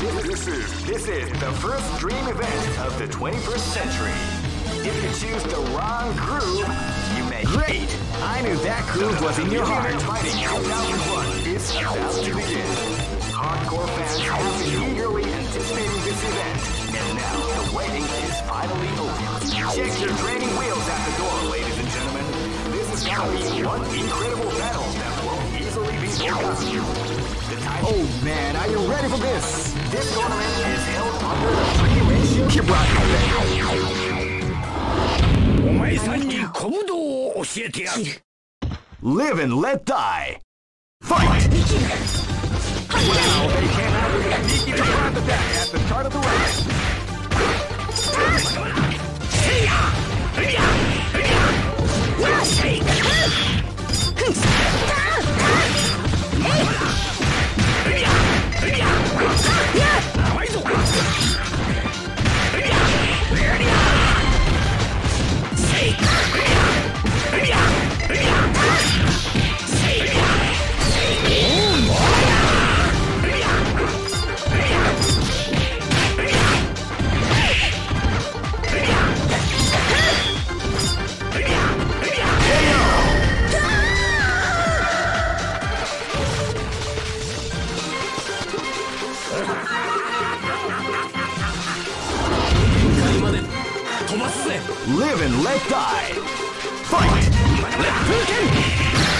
This is this is the first dream event of the 21st century. If you choose the wrong groove, you may. Great! I knew that groove was in your heart. Fighting 2001 is about to begin. Hardcore fans have been eagerly anticipating this event, and now the waiting is finally over. Check your training wheels at the door, ladies and gentlemen. This is gonna be one incredible battle that won't easily be forgotten. Oh man, are you ready for this? this tournament is held under the free ratio. Keep rocking, お前さんに小武道を教えてやる Live and let die. Fight! Wow, they came out with a sneaky surprise attack at the start of the round. Live And let die. Fight! Live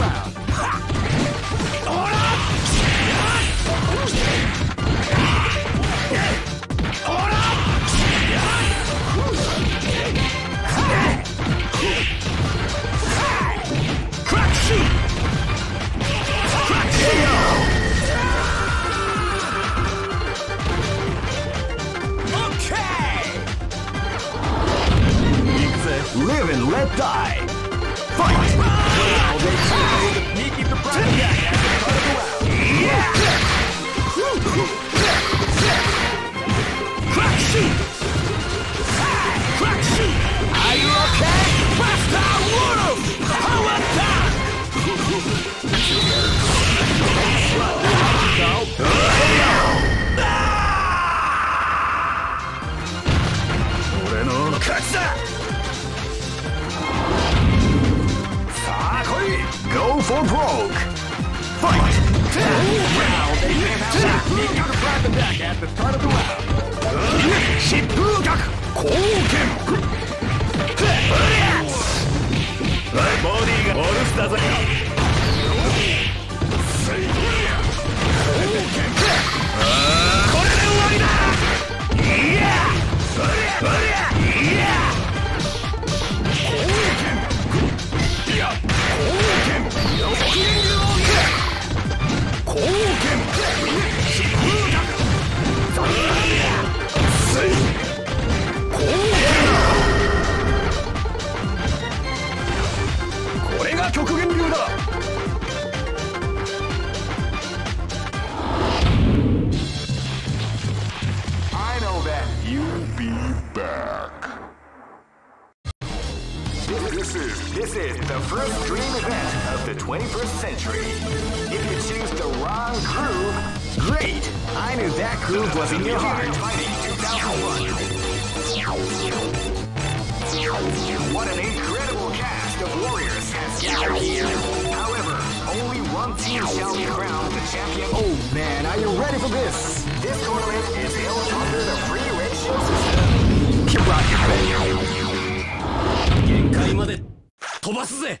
let die. Fight! Wow, they Now they live outside. They gotta grab them back at the start of the round. Shippugak Kouken. Body がオールスターズ。21st century. If you choose the wrong groove, Great! I knew that groove was in your heart. Fighting 2001. What an incredible cast of warriors has gathered here. However, only one team shall be crowned the champion. Oh man, are you ready for this? This tournament is held under the free ratio system. Keep rocking, baby. 限界まで飛ばすぜ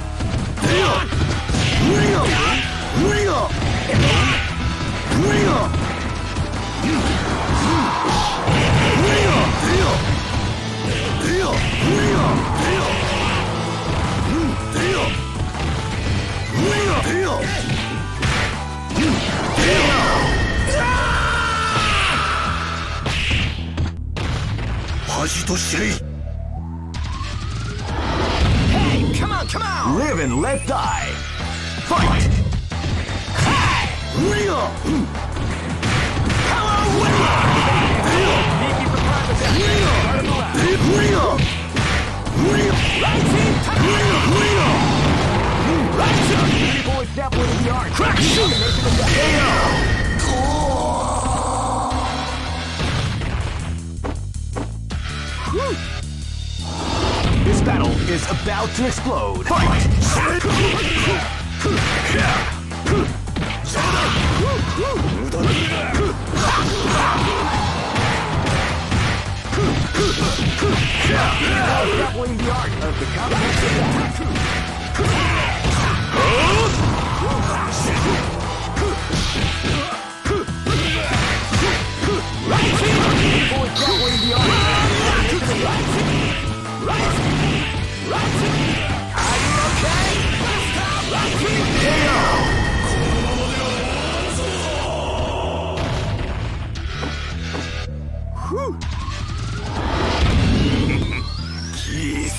恥と知れ Hey, Come on! Live and let die! Fight! Hey, Real! Hello, Whitlock! Real! Real! Real! Real! Right team! Real! Real! Right team! People example in the art. Crack shoot! AO! Woo! Battle is about to explode. Fight! Dappling the art of the combination.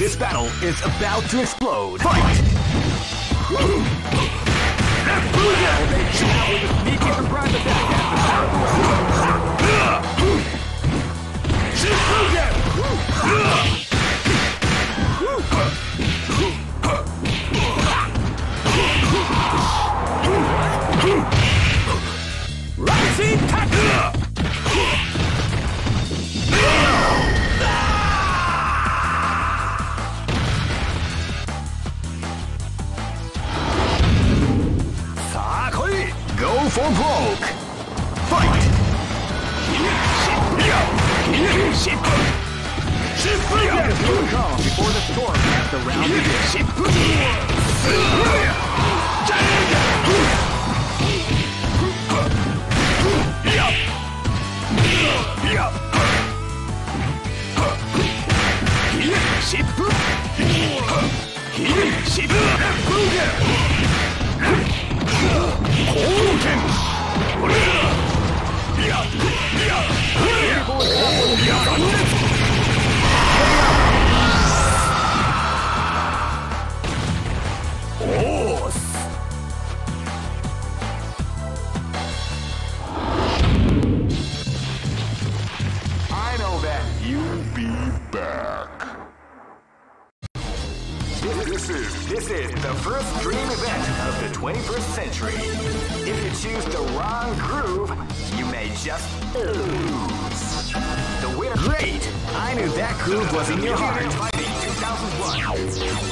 This battle is about to explode. Fight! Booyah! They shout with a Sneaky surprise attack Rising 21st. If you choose the wrong groove, you may just lose. The winner. Great! I knew that groove was in your heart. Fighting 2001.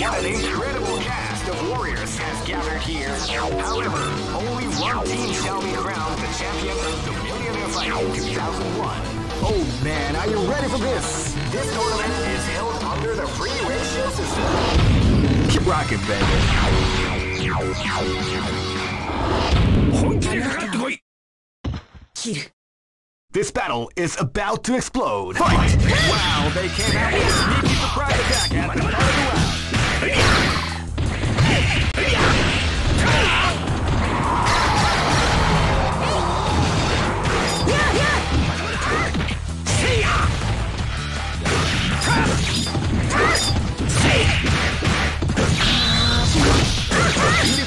What an incredible cast of warriors has gathered here. However, only one team shall be crowned the champion of the Millionaire Fighting 2001. Oh man, are you ready for this? This tournament is held under the free ratio system Keep rocking, baby. 本気でかかってこい切る This battle is about to explode. Fight! Wow, they came out with a sneaky surprise attack at the start of the round.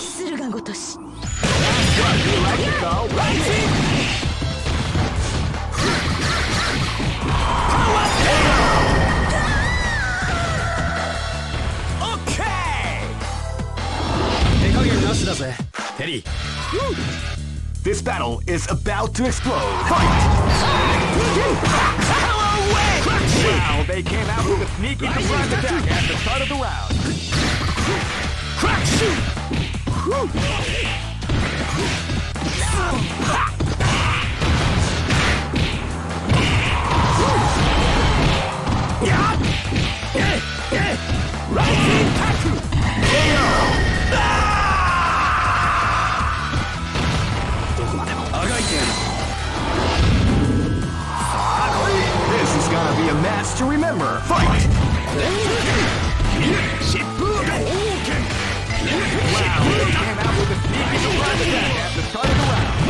駿河ごとし手加減なしだぜテリー This battle is about to explode. Fight! Wow, they came out with a sneaky surprise attack at the start of the round. This to remember. Fight! Wow, attack at the start of the round.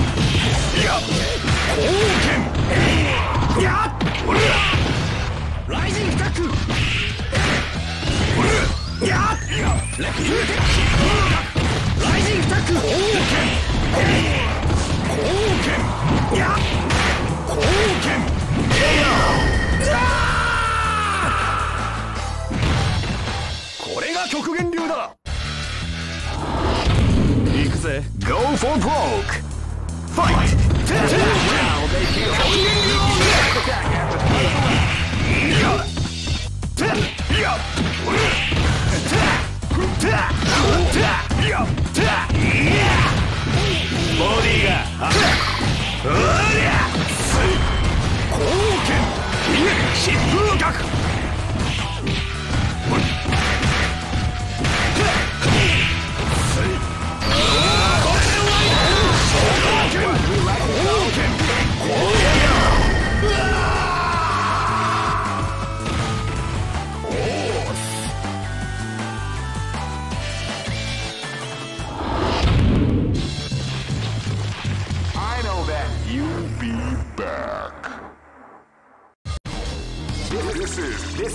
Go for broke! Fight! Wow, they came out with a sneaky surprise attack at the start of the round. I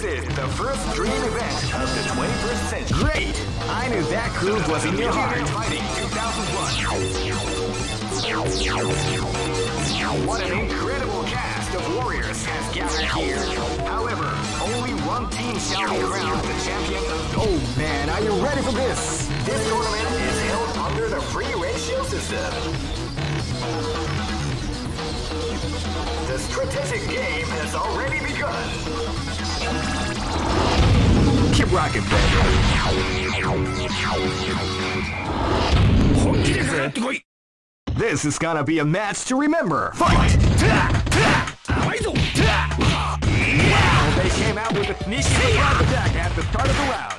this is the first dream event of the 21st century. Great! I knew that groove was in your heart. Fighting 2001. What an incredible cast of warriors has gathered here. However, only one team shall be crowned the champion of. Oh man, are you ready for this? This tournament is held under the free ratio system. The strategic game has already begun. Keep rocking, baby. This is gonna be a match to remember. Fight! Wow, they came out with a sneaky surprise attack at the start of the round.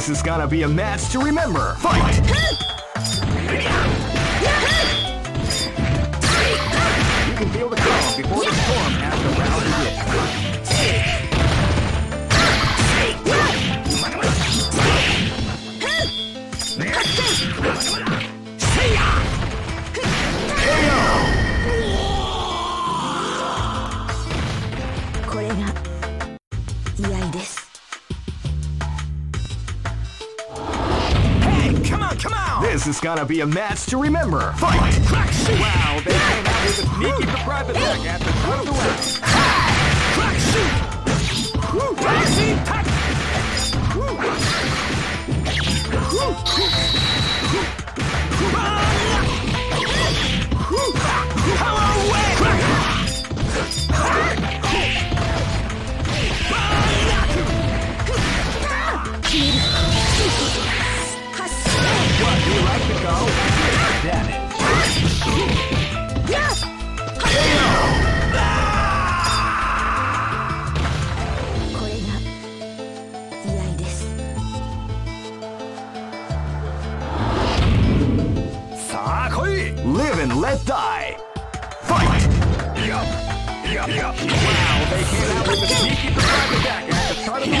This is gonna be a match to remember. Fight! You can feel the calm before the gonna be a match to remember. Fight! Wow, they came out with a sneaky attack at the of the like to go? Damn it. let die. Fight! Yup. Yup. Yup. Wow, they came out with a sneaky surprise attack at the start of the.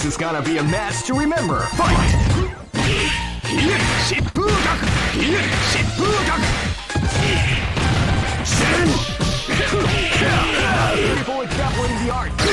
This is gonna be a mess to remember. Fight! People exaggerating the art.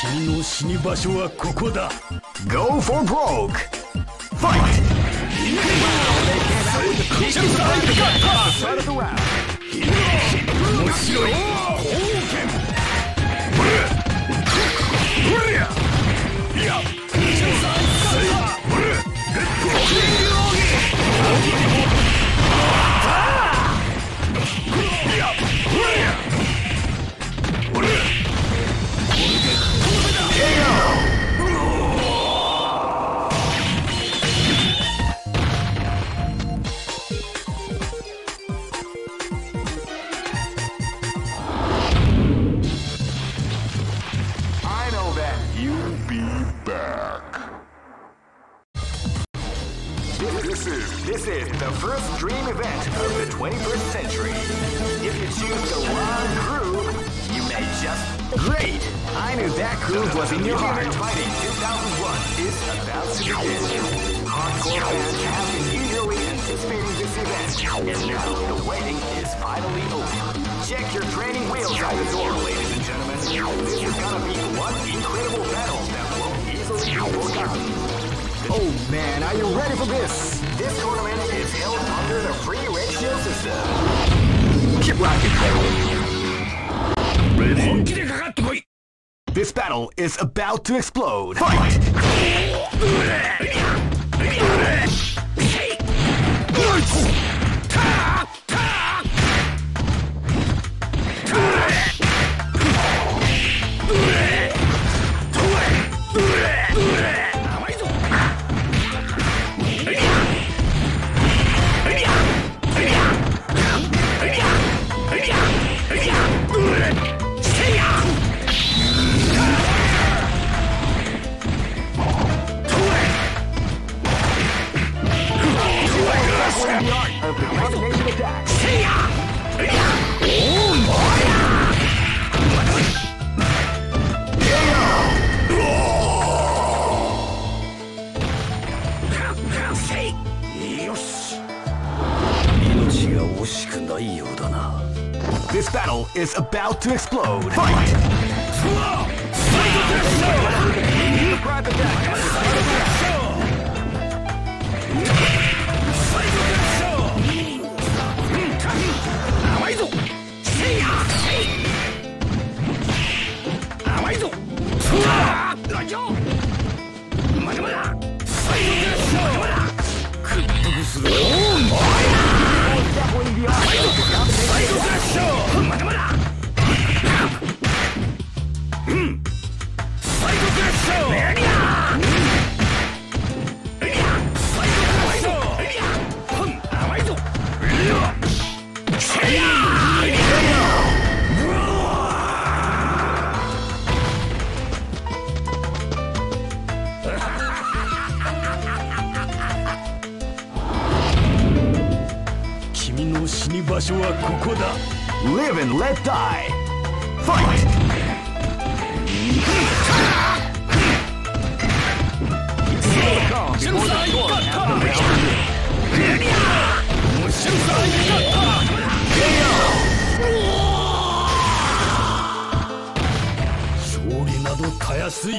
君の死に場所はここだ Go for broke! Fight! Start Are you ready for this? This tournament is held under the free ratio system. Keep rocking. Ready? This battle is about to explode. Fight! Fight. Battle is about to explode. Fight! Definitely ここだ Live and let die. Fight! KO 勝利などたやすい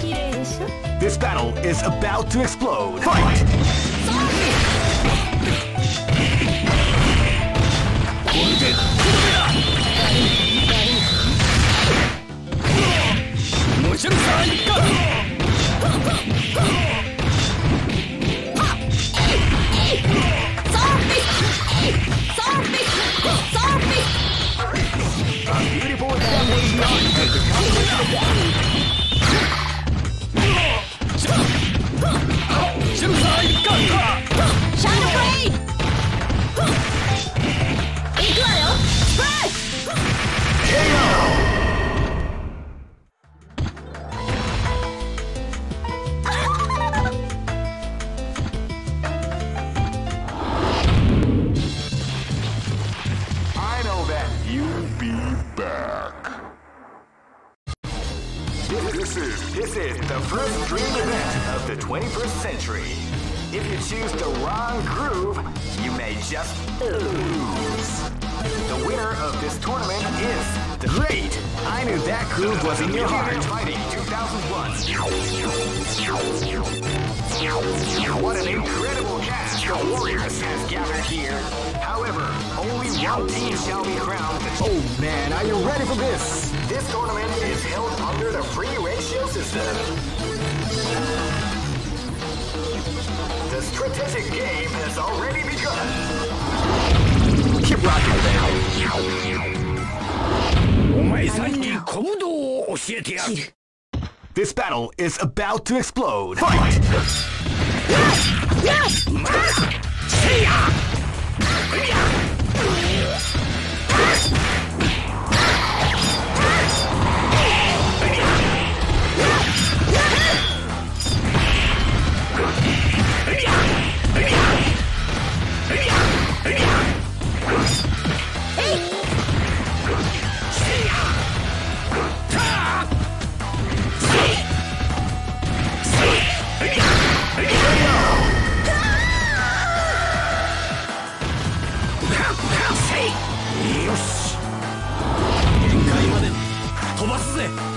綺麗でしょ This battle is about to explode. Fight! 瞬間一貫 A beautiful language not about to explode. Fight! Yes! Yes! See ya!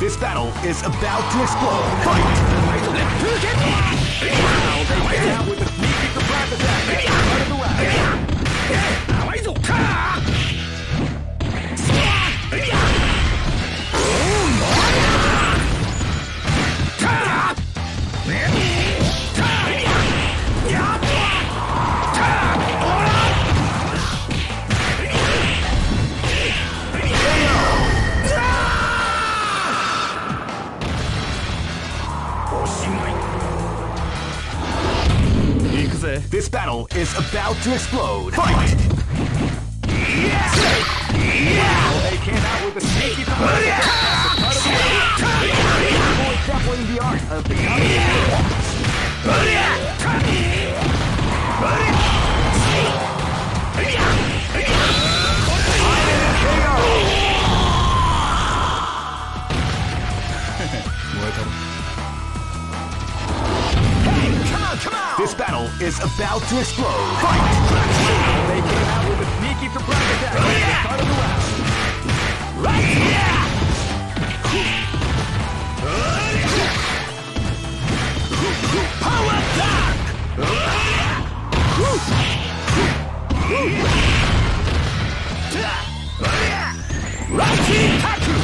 This battle is about to explode. Fight! They went out with a sneaky surprise attack. This battle is about to explode. Fight! Of the is about to explode. Fight! They came out with a sneaky surprise attack at the start of the round. Power attack! Rachi Taku!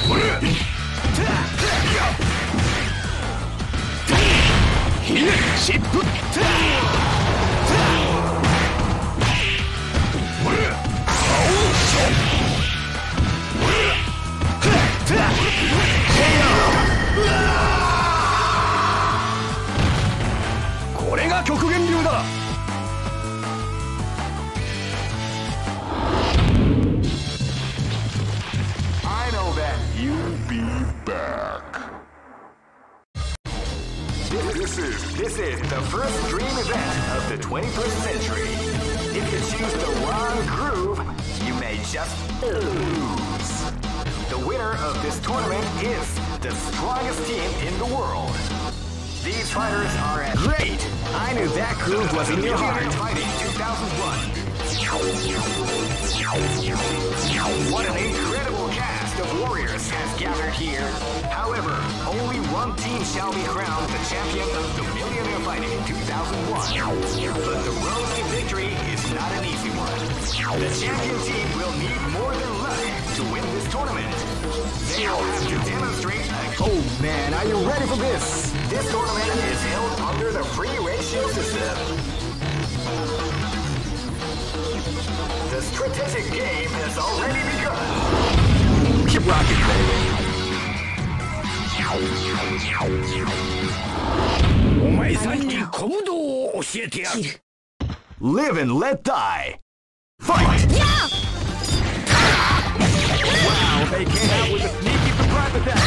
シップ。テ お お前さんに小武道を教えてやる Live and let die. Fight! Wow, they came out with a sneaky surprise attack.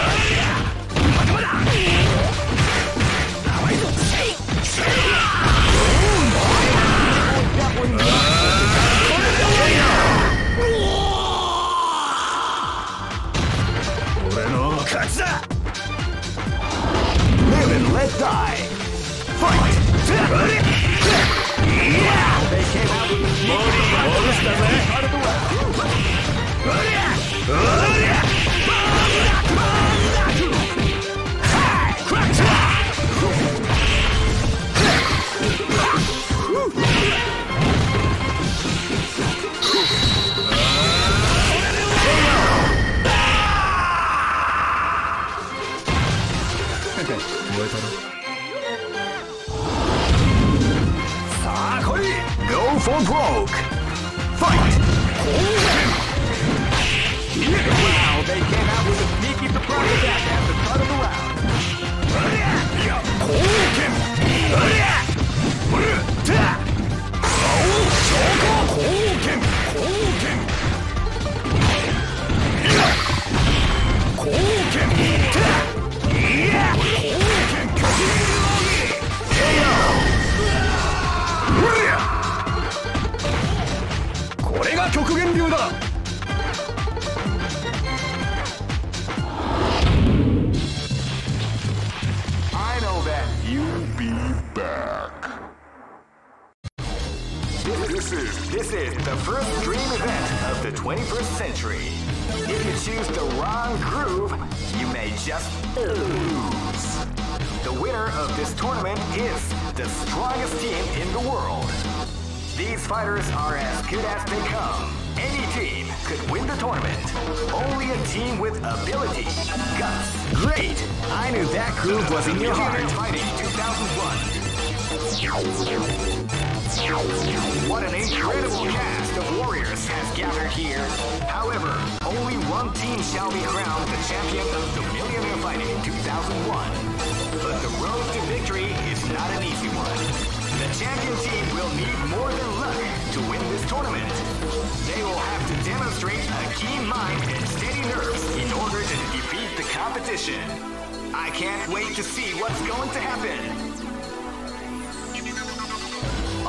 Die! Fight! Yeah! They came out with Mori! Mori! Mori! Mori! Mori! For broke. Fight! Wow, they came out with a sneaky surprise attack at the start of the round.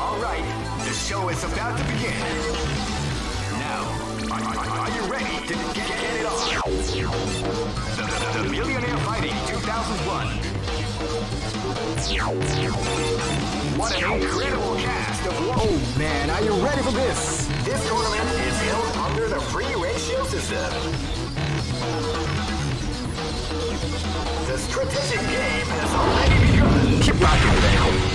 All right, the show is about to begin. Now, are, you ready to get, get it on? The, the, the Millionaire Fighting 2001. What an incredible cast of Oh man, are you ready for this? This tournament is held under the free ratio system. The strategic game has already begun. Keep rocking,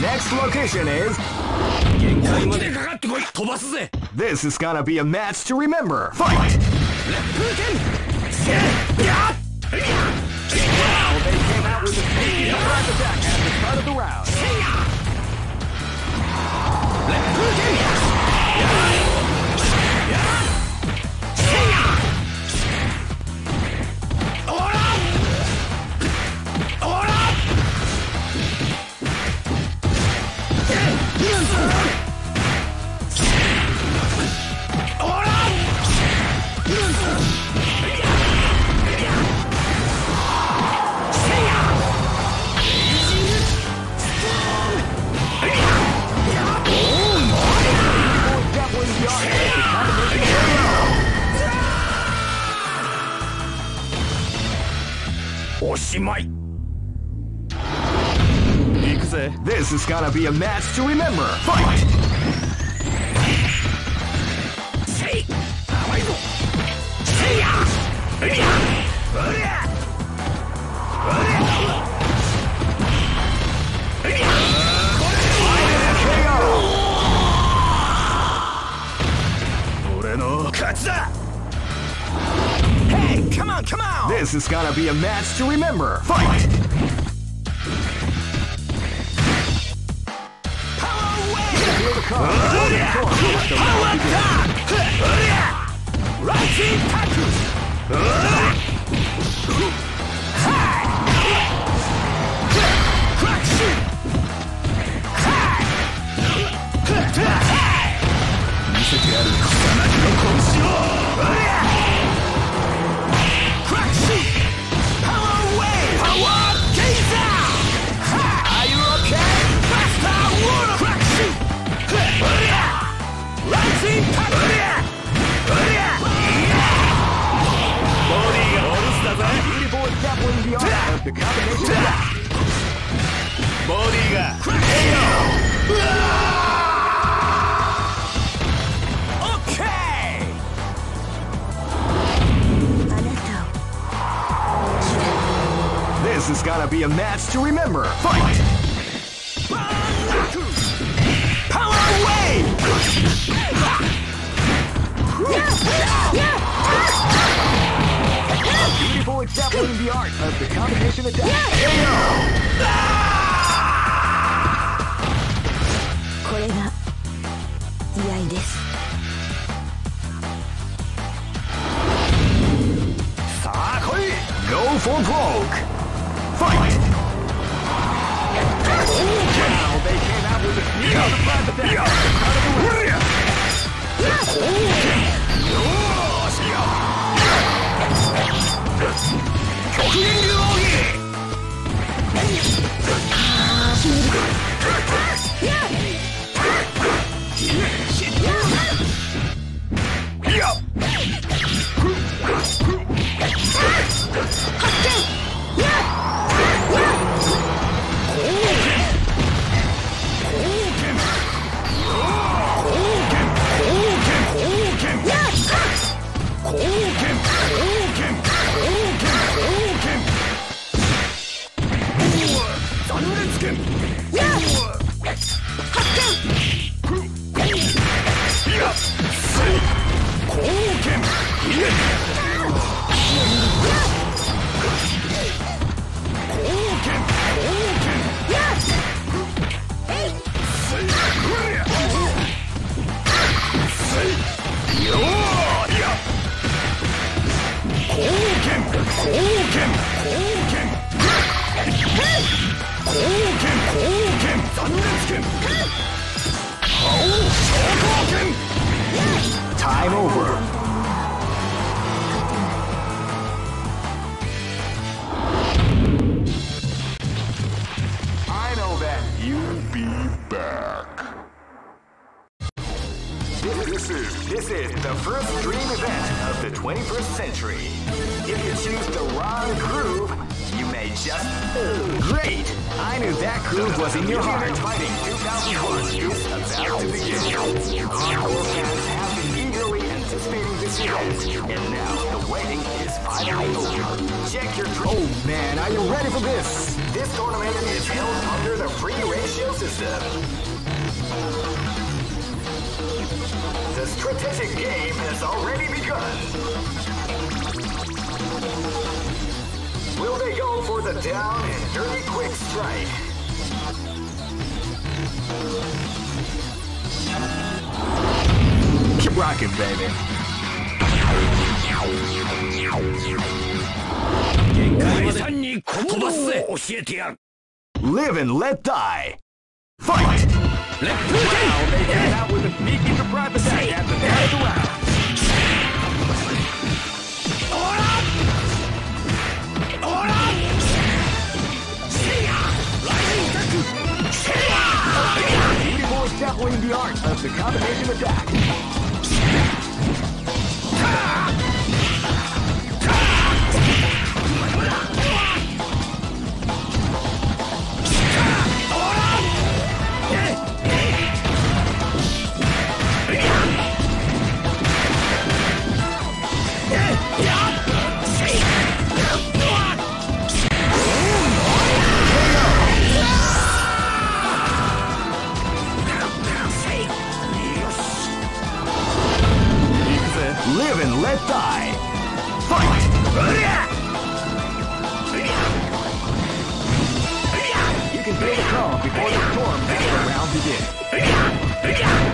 Next location is. This is gonna be a match to remember. Fight! Now they came out with a. おしまい行くぜ This is gonna be a match to remember. Fight! せい甘いぞせいやうりゃうりゃうりゃうりゃ!俺の勝ちだ come on, come on! This is gonna be a match to remember. Fight! Power! Feel the card. Feel This is gonna be a match to remember. Fight. Power wave. Yeah. Yeah Beautiful is definitely the art of the combination attack. KO! これが居合ですさあ来い Go for broke! Fight! Now they came out with a sneak surprise attack. Out of the way. Yeah! strategic game has already begun. Will they go for the down and dirty quick strike? Keep rocking, baby. Live and let die. Fight! レッ Wow, they came out with a sneaky surprise attack at the end of the round. Definitely the art of the combination attack. And let die. Fight! You can feel the calm before the storm as the round begins.